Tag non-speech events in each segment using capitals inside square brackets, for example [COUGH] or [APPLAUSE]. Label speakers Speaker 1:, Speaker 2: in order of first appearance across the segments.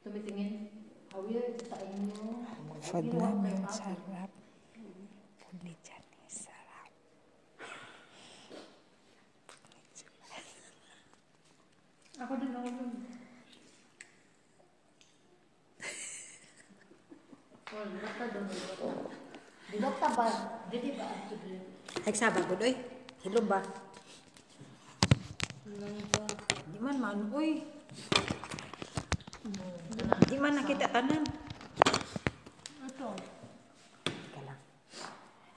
Speaker 1: Tumitingin. Hawil, sa inyo.
Speaker 2: Food namin sarap. Food ni Johnny sarap.
Speaker 1: Ako din ako dun. Oh, basta dun. Di ba ka ba? Di di ba?
Speaker 2: Ay, sabag ko doy. Hilom ba? Di man man, uy. Di man nakita tanan.
Speaker 1: Ito.
Speaker 2: Teka lang.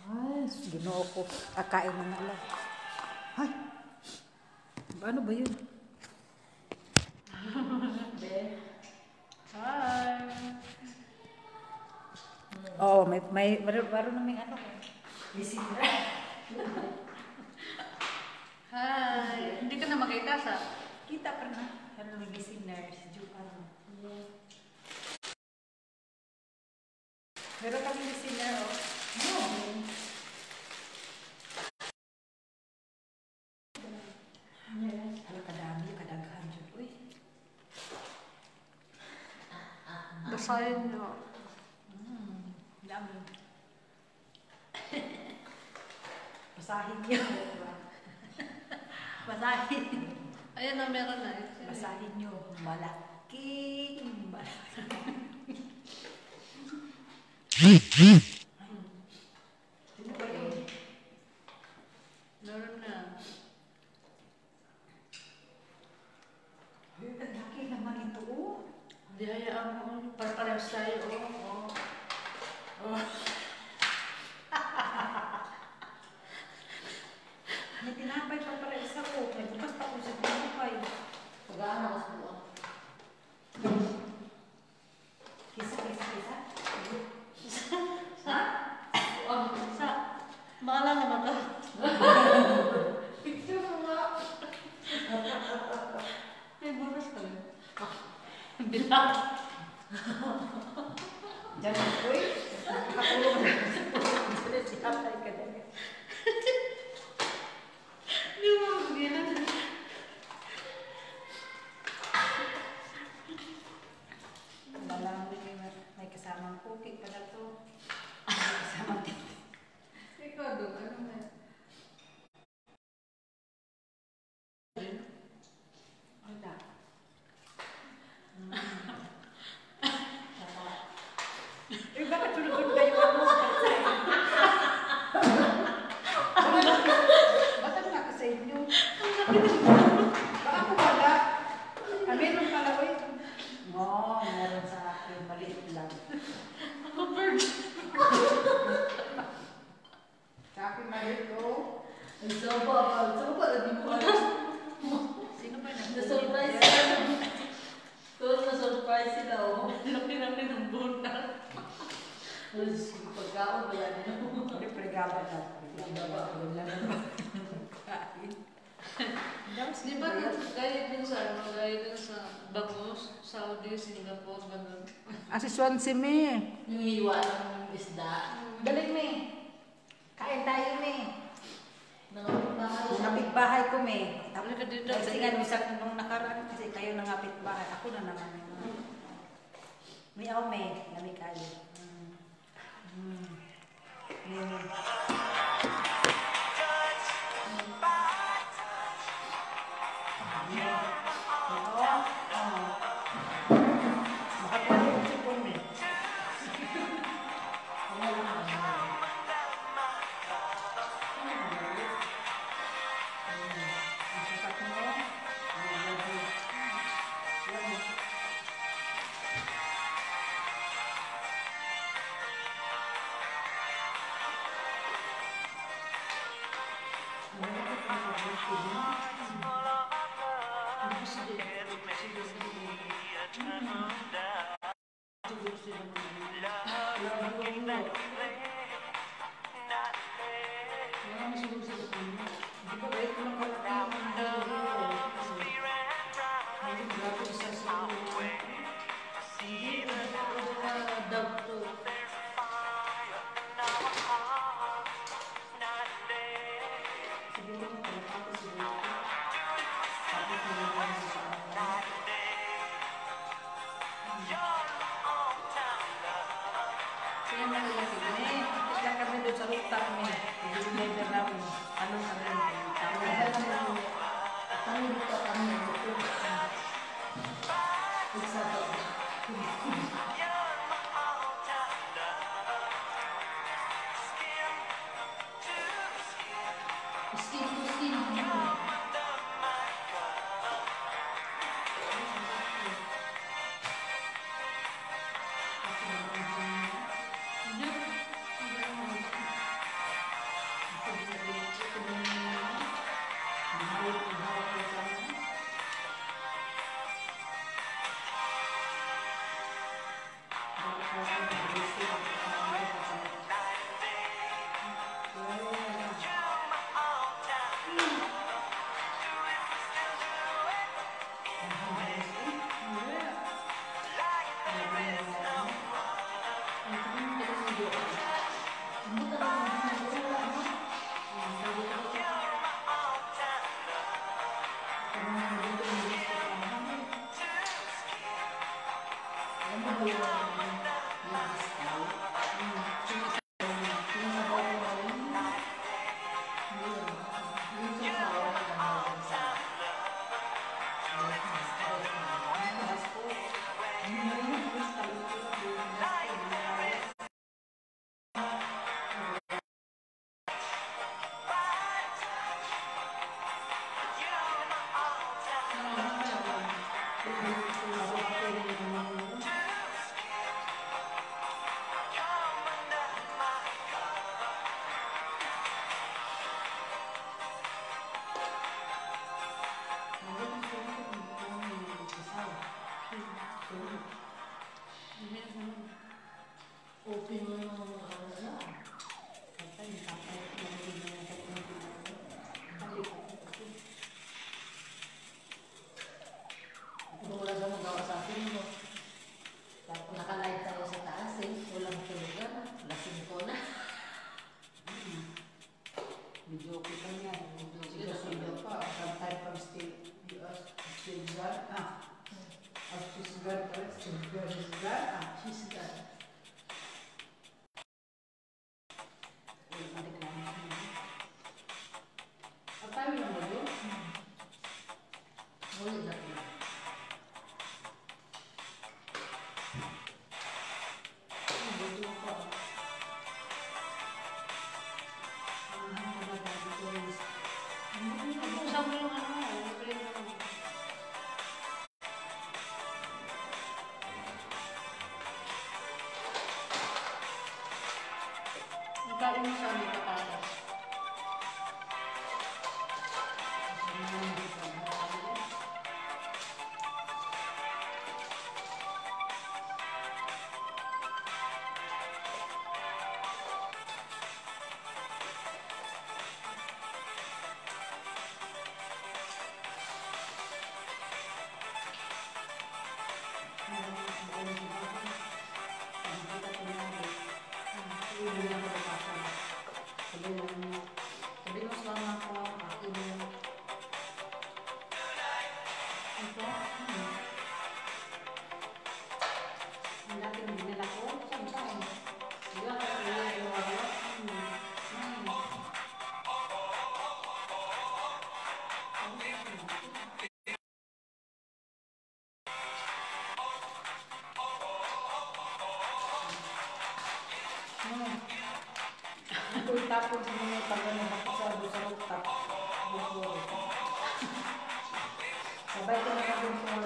Speaker 2: Ay, ginoo ko. Kakain na nga lang. Ay. Ano ba yun?
Speaker 1: Hi.
Speaker 2: Oo, oh, may, may, maro, maro na may ano. Bisita.
Speaker 1: Hi. Hindi ka na makita sa...
Speaker 2: Kita pa na. Ano may listener, si Juan. Meron kami listener, oh. No. Ano kadami, kadaghan dyan. Uy.
Speaker 1: Basahin niyo.
Speaker 2: Mm, dami. Basahin niyo. Basahin.
Speaker 1: Ayan na, meron na. eh.
Speaker 2: Basahin niyo. Malaking malaki. Sino ba yun?
Speaker 1: Meron na.
Speaker 2: Ay, ang laki naman ito. oh.
Speaker 1: Hindi hayaan mo. Para-parehas tayo. Oh. Oh.
Speaker 2: May ang
Speaker 1: puking padato Pagkaon ba yan?
Speaker 2: Hindi, pregaba na. Wala na ba? Kain.
Speaker 1: Di ba gaya din sa ano, gaya din sa Bangus, Saudi, Singapore, ganun.
Speaker 2: Ah, si Swansea, me.
Speaker 1: Yung hiwa ng isda.
Speaker 2: Dali, me. Kain tayo, me. Nangapit bahay ko, me.
Speaker 1: Dali ka dito.
Speaker 2: Kasi nga, minsan nung nakaraan, kasi kayo nangapit bahay. Ako na naman. May aw, me. Nami kayo. Mm. Mm. Me. Oo. kişiler, kişiler, kişiler, kişiler. Sabay ko na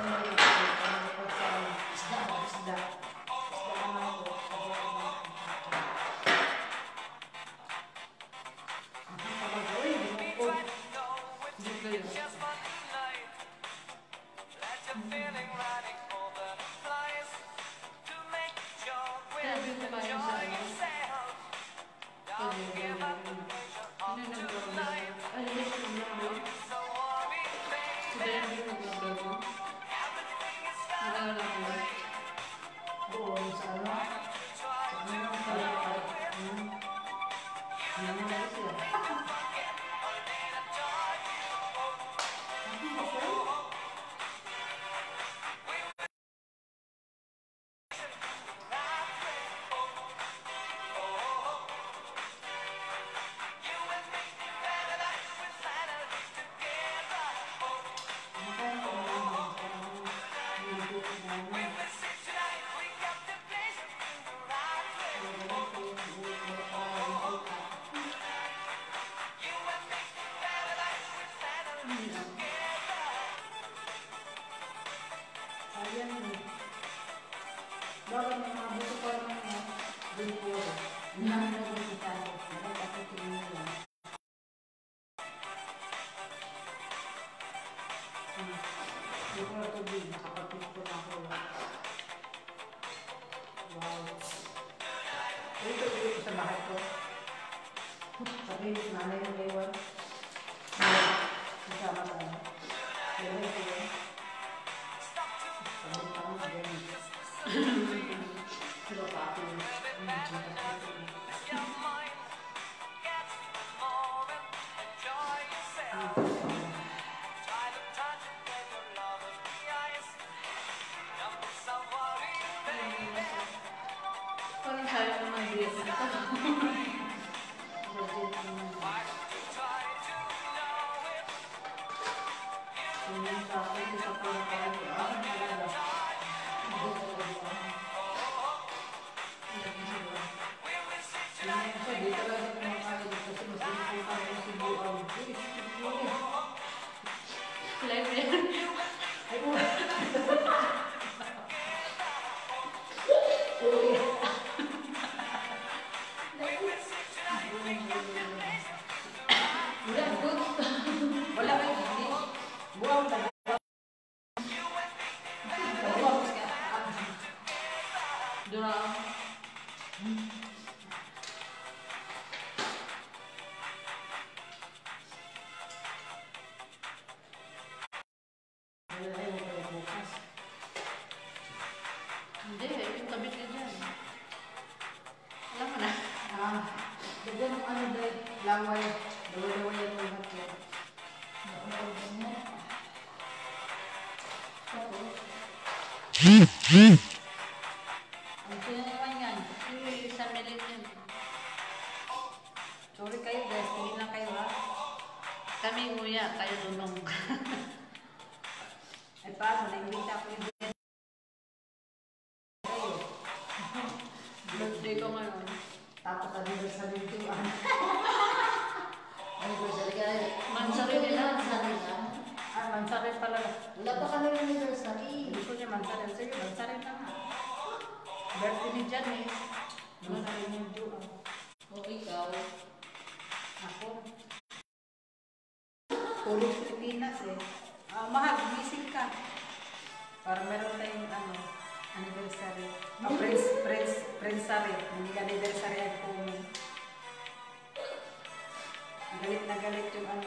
Speaker 2: mahal ko. Sabi ng nanay ng ewan. Kasama
Speaker 3: ka
Speaker 1: na.
Speaker 2: Ganun ko
Speaker 4: yun. Sabi ng
Speaker 2: tanong, ganun. Sila pa ako. Ang Thank you. Mm-hmm. Dialekte
Speaker 1: übernommen.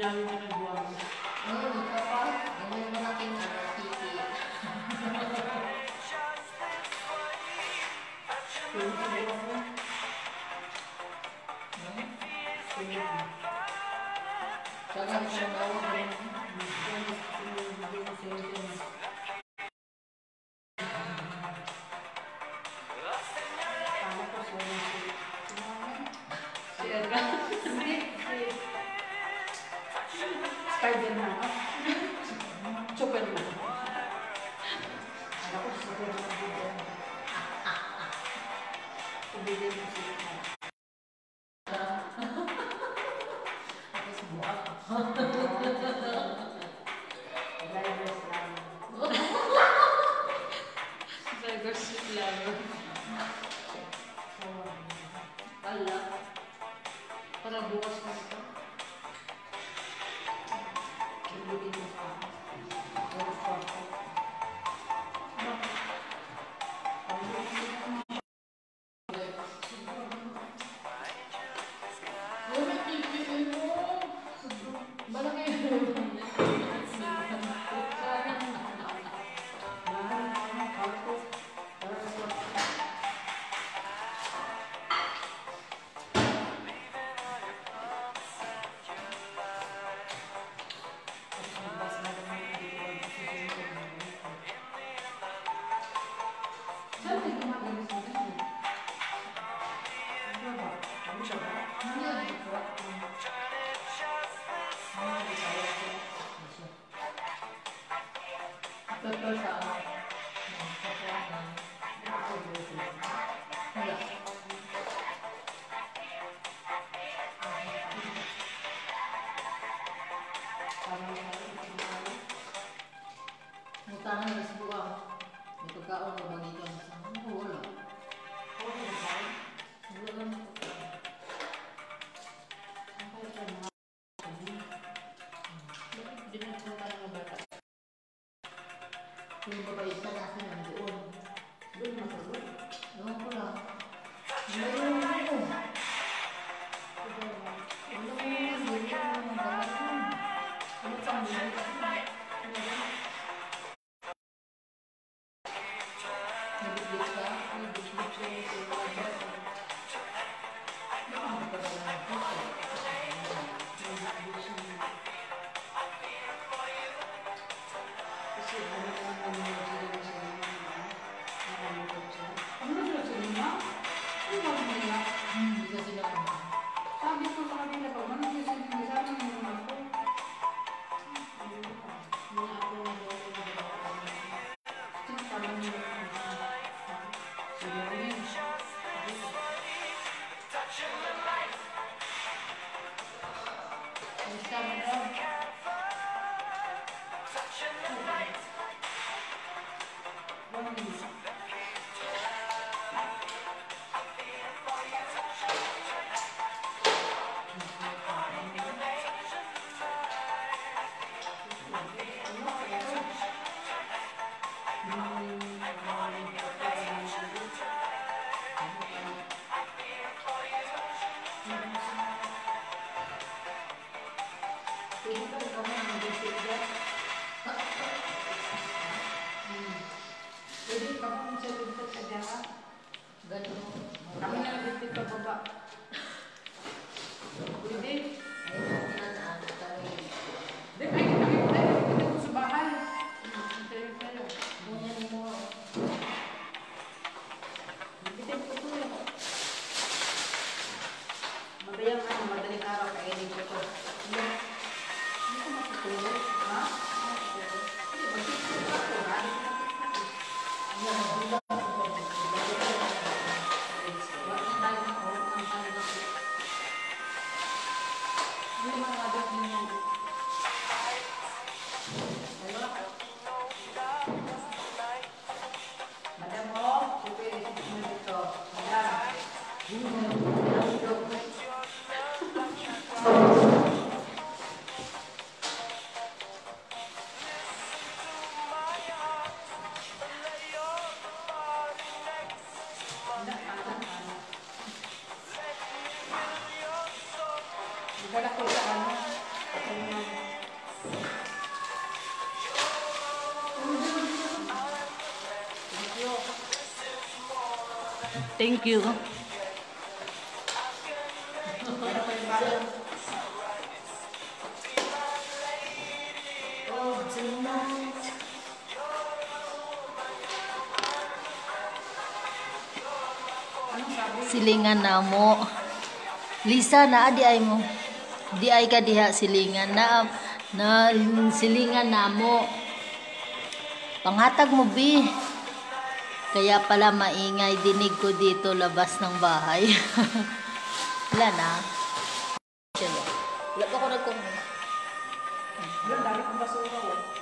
Speaker 1: now you're
Speaker 2: going to Obrigado. Yung mabait na kasi nandoon.
Speaker 4: Doon matagot.
Speaker 2: Ewan ko lang. Thank you.
Speaker 5: silingan na mo. Lisa na di ay mo. Di ay ka diha silingan na na silingan na mo. Panghatag mo bi. Kaya pala maingay dinig ko dito labas ng bahay. [LAUGHS] Wala na. Wala pa ko nagkong
Speaker 2: Yun, dami kong basura. oh.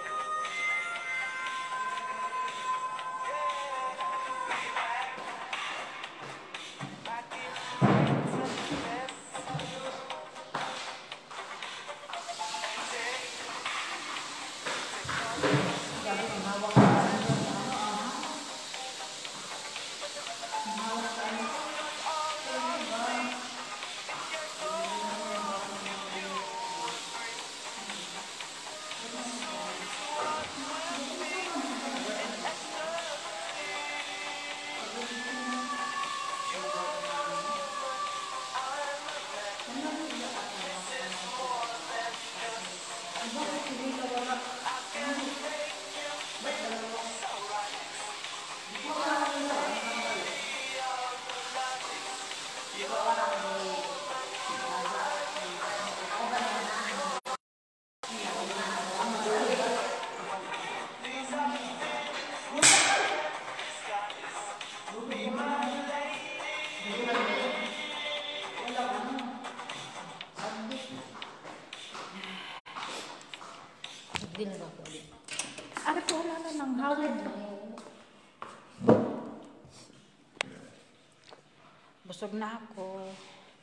Speaker 2: Busog na ako.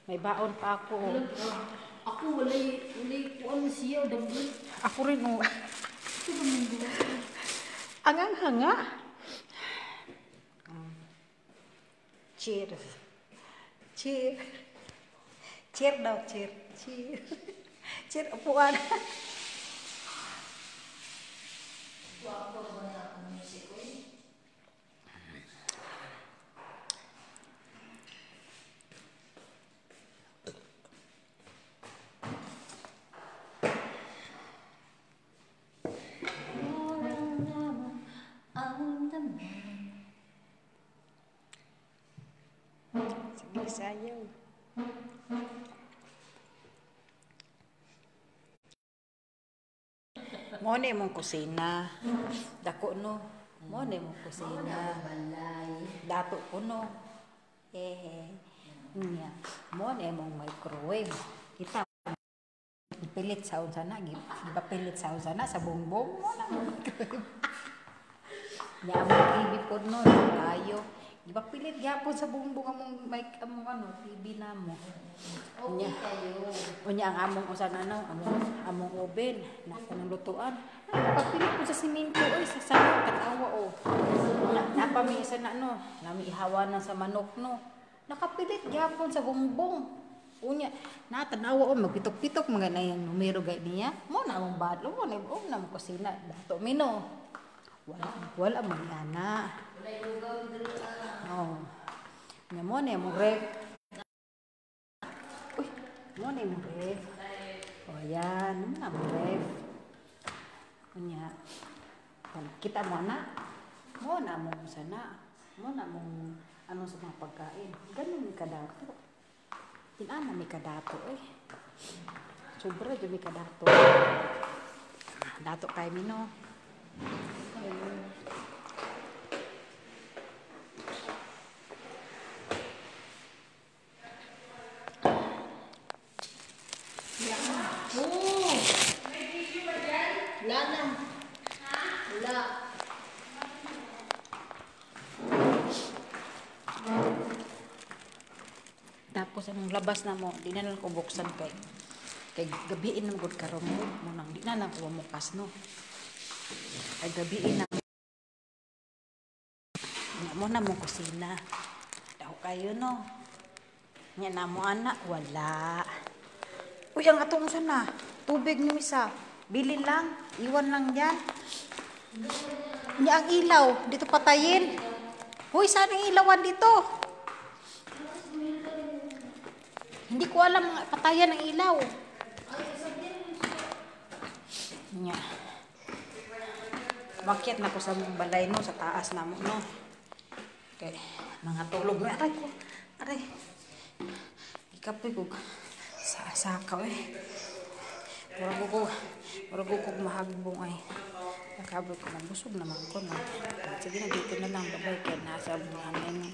Speaker 2: May baon pa ako.
Speaker 4: Ako walay walay kuan siya daghan.
Speaker 2: Ako rin oh. Angang hanga. Mm. Cheers. Cheer. Cheer daw, cheer. Cheer. Cheer, upuan. Sige, Mo ni mong kusina. Dako no. Mo ni mong kusina. Dato ko no. Eh. Nya. Mo ni mong microwave. Kita pilit sa unsa na giba pilit sa unsa na sa bongbong mo na microwave. [LAUGHS] Nya mo TV pod no kayo. Giba pilit gyapon sa bongbong among mic among ano TV na mo.
Speaker 5: Okay kayo.
Speaker 2: Unya ang among usa na no, among among oven na kanang lutuan. Pagpilit ko sa simento oy sa sayo katawa o. Na, napami isa na no, nami ihawa na sa manok no. Nakapilit gyapon sa bumbong. Unya, natanawa o magpitok-pitok mga na yung numero gay niya. Mo na among badlo mo na um na mo kusina dato mino. Wala wala man ana. Oh. Nya mo na mo ref. Uy, mo na mo ref. O yan, mo na mo ref. Kunya, kung kita mo na, mo na mo sana, mo na mo ano sa mga pagkain. Ganun ni kadato. Tinana mi kadato eh. Sobra dyan mi kadato. Dato kay mino. Tapos anong labas na mo, di na lang ko buksan kay kay gabiin na gud karon mo mo nang di na lang ko mukas no. Kay gabiin na Nga mo na mo kusina. Daw kayo no. Nya na mo ana wala. Uy ang atong sana. Tubig ni misa. Bili lang. Iwan lang yan. Hindi ang ilaw. Dito patayin. Hoy, saan ang ilawan dito? Hindi ko alam nga, patayan ang ilaw. Nya. Bakit na ko sa balay no, sa taas na mo no. Okay, mga tulog na. Aray ko, aray. Ikapoy ko sa sakaw eh. Murag ko, murag ko mahagbong ay. Nakaboy ko na busog naman ko na. Sige na dito na lang babay kaya nasa buhanay no.